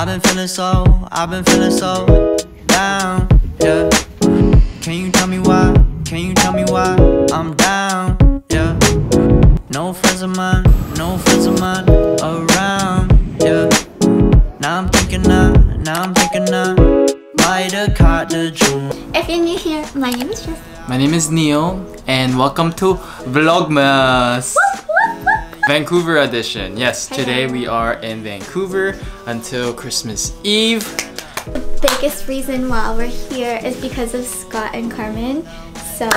I've been feeling so, I've been feeling so down, yeah. Can you tell me why? Can you tell me why I'm down, yeah? No friends of mine, no friends of mine around, yeah. Now I'm thinking now, now I'm thinking now. Might have caught the June. If you're new here, my name is Jess. My name is Neil, and welcome to Vlogmas! Vancouver edition. Yes, today we are in Vancouver until Christmas Eve. The biggest reason why we're here is because of Scott and Carmen. So,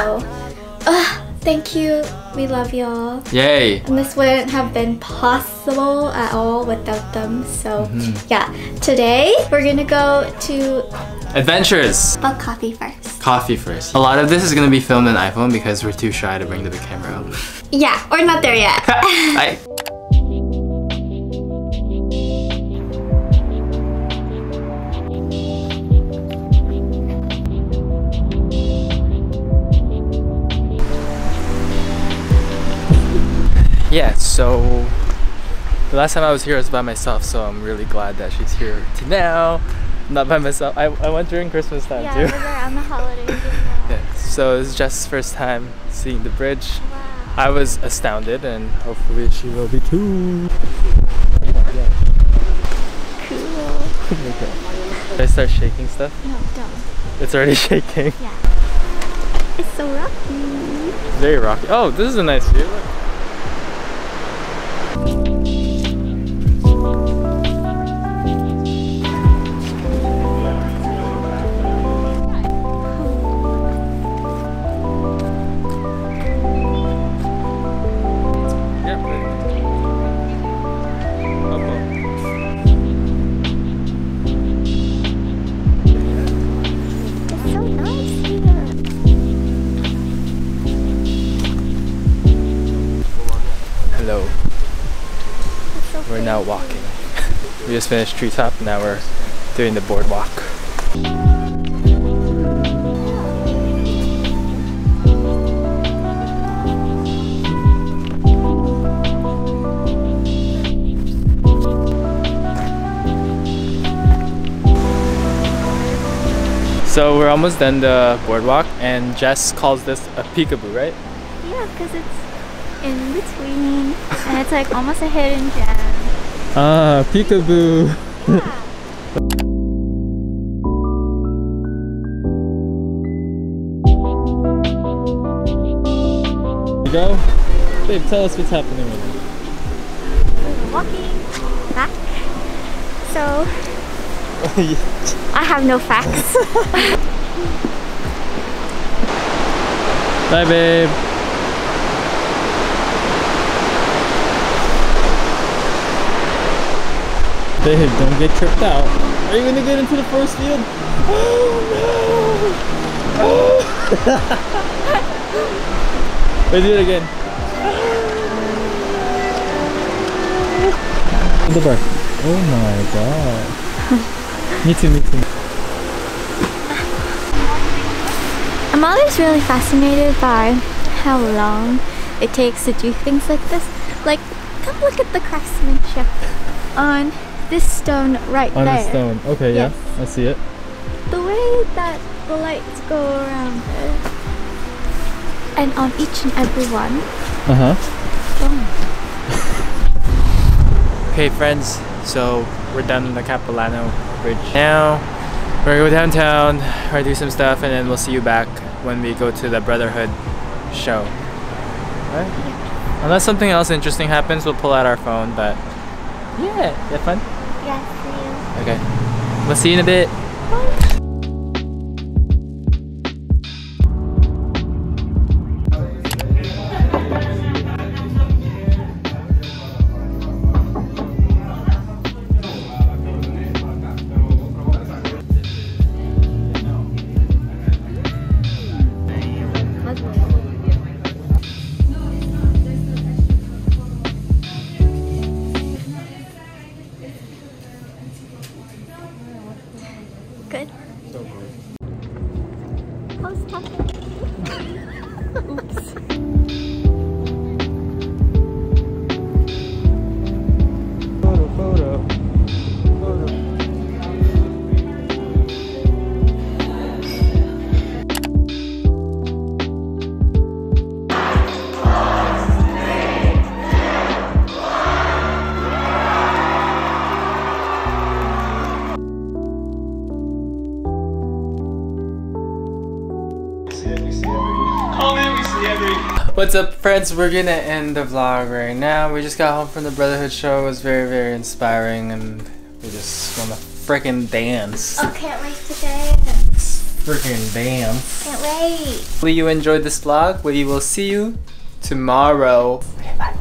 uh, thank you. We love y'all. Yay! And this wouldn't have been possible at all without them. So, yeah. Today, we're gonna go to Adventures! A coffee first. Coffee first. A lot of this is gonna be filmed on iPhone because we're too shy to bring the big camera out. Yeah, we're not there yet. I Yeah, so the last time I was here I was by myself, so I'm really glad that she's here to now. I'm not by myself. I, I went during Christmas time yeah, too. we're around the holidays. well. Yeah, so it's Jess' first time seeing the bridge. Wow. I was astounded, and hopefully she will be too. Cool. Should I start shaking stuff? No, don't. It's already shaking. Yeah. It's so rocky. Very rocky. Oh, this is a nice view. Look. Hello. So We're now walking. we just finished treetop. Now we're doing the boardwalk. So we're almost done the boardwalk, and Jess calls this a peekaboo, right? Yeah, because it's in between and it's like almost a hidden gem. Ah, peekaboo. go. Babe, tell us what's happening right now. We're walking back. So I have no facts. Bye, babe. Don't get tripped out. Are you gonna get into the first field? Oh no! Oh. Wait, do it again. The bar. Oh my god. me too, me too. I'm always really fascinated by how long it takes to do things like this. Like, come look at the craftsmanship on this stone right On there. the stone. Okay, Yes. yeah. I see it. The way that the lights go around it. And on each and every one. Uh huh. Okay, friends, so we're done on the Capilano Bridge. Now, we're gonna go downtown, we're gonna do some stuff, and then we'll see you back when we go to the Brotherhood show. Right? Unless something else interesting happens, we'll pull out our phone, but yeah, you have fun? Yes, Okay. We'll see you in a bit. good. What's up friends? We're gonna end the vlog right now. We just got home from the Brotherhood show. It was very, very inspiring and we just wanna freaking dance. Oh, can't wait to dance. Freaking dance. Can't wait. Hopefully you enjoyed this vlog. We will see you tomorrow. Bye.